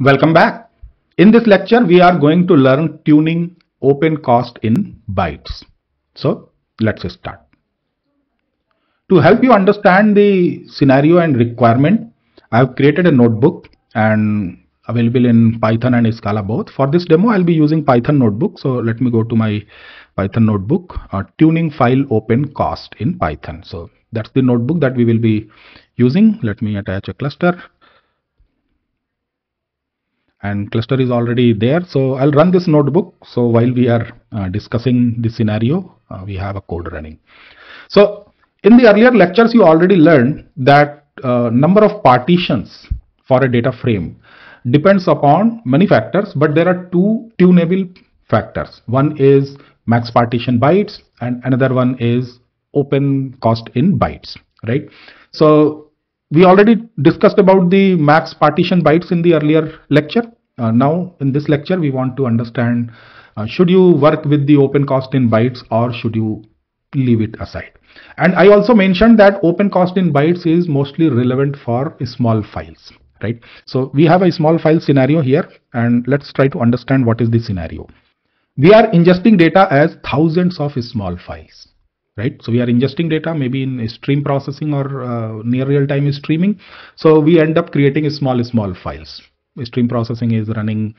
Welcome back. In this lecture, we are going to learn tuning OpenCost in bytes. So let's start. To help you understand the scenario and requirement, I have created a notebook and available in Python and Scala both. For this demo, I'll be using Python notebook. So let me go to my Python notebook, uh, tuning file OpenCost in Python. So that's the notebook that we will be using. Let me attach a cluster and cluster is already there. So I'll run this notebook. So while we are uh, discussing this scenario, uh, we have a code running. So in the earlier lectures, you already learned that uh, number of partitions for a data frame depends upon many factors, but there are two tunable factors. One is max partition bytes and another one is open cost in bytes, right? So we already discussed about the max partition bytes in the earlier lecture. Uh, now in this lecture we want to understand uh, should you work with the open cost in bytes or should you leave it aside. And I also mentioned that open cost in bytes is mostly relevant for small files, right? So we have a small file scenario here and let's try to understand what is the scenario. We are ingesting data as thousands of small files right? So we are ingesting data maybe in stream processing or uh, near real time streaming. So we end up creating small small files. Stream processing is running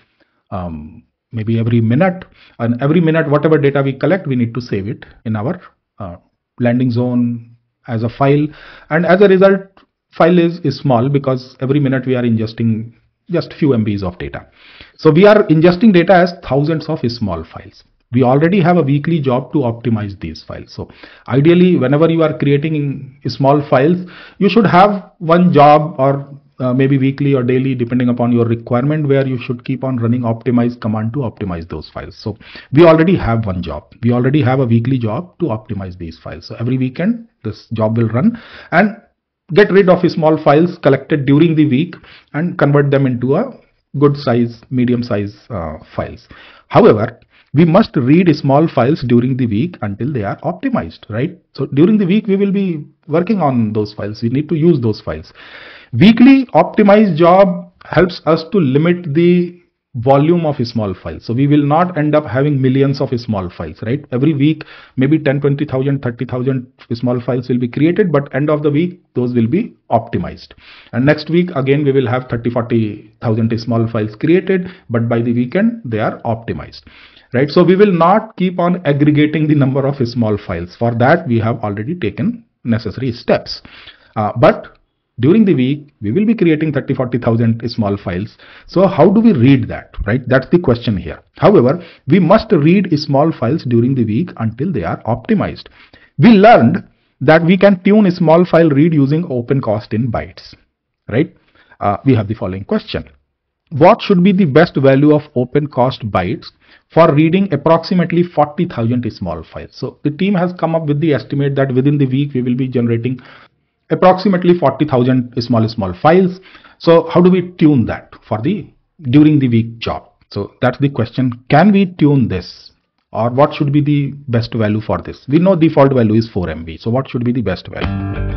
um, maybe every minute and every minute whatever data we collect we need to save it in our uh, landing zone as a file. And as a result file is, is small because every minute we are ingesting just few MBs of data. So we are ingesting data as thousands of small files we already have a weekly job to optimize these files. So ideally, whenever you are creating small files, you should have one job or uh, maybe weekly or daily depending upon your requirement where you should keep on running optimize command to optimize those files. So we already have one job. We already have a weekly job to optimize these files. So every weekend this job will run and get rid of small files collected during the week and convert them into a good size, medium size uh, files. However, we must read small files during the week until they are optimized, right? So during the week, we will be working on those files. We need to use those files. Weekly optimized job helps us to limit the volume of small files. So we will not end up having millions of small files, right? Every week, maybe 10, 20,000, 30,000 small files will be created, but end of the week, those will be optimized. And next week, again, we will have 30, 40,000 small files created, but by the weekend, they are optimized right? So we will not keep on aggregating the number of small files. For that, we have already taken necessary steps. Uh, but during the week, we will be creating 30, 40,000 small files. So how do we read that, right? That's the question here. However, we must read small files during the week until they are optimized. We learned that we can tune small file read using OpenCost in bytes, right? Uh, we have the following question. What should be the best value of OpenCost bytes for reading approximately 40,000 small files. So the team has come up with the estimate that within the week we will be generating approximately 40,000 small small files. So how do we tune that for the during the week job? So that's the question. Can we tune this or what should be the best value for this? We know default value is 4 MB. So what should be the best value?